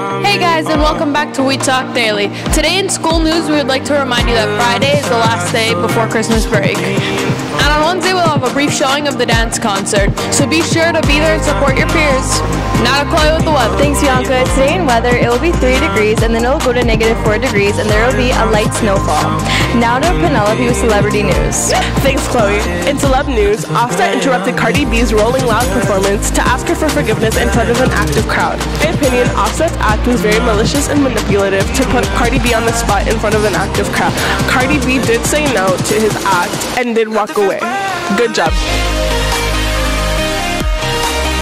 Hey guys, and welcome back to We Talk Daily. Today in school news, we would like to remind you that Friday is the last day before Christmas break. Have a brief showing of the dance concert, so be sure to be there and support your peers. Now to Chloe with the weather. Thanks, Bianca. Today in weather, it will be 3 degrees, and then it will go to negative 4 degrees, and there will be a light snowfall. Now to Penelope with celebrity news. Thanks, Chloe. In celeb news, Offset interrupted Cardi B's Rolling Loud performance to ask her for forgiveness in front of an active crowd. In my opinion, Offset's act was very malicious and manipulative to put Cardi B on the spot in front of an active crowd. Cardi B did say no to his act and did walk away. Good job.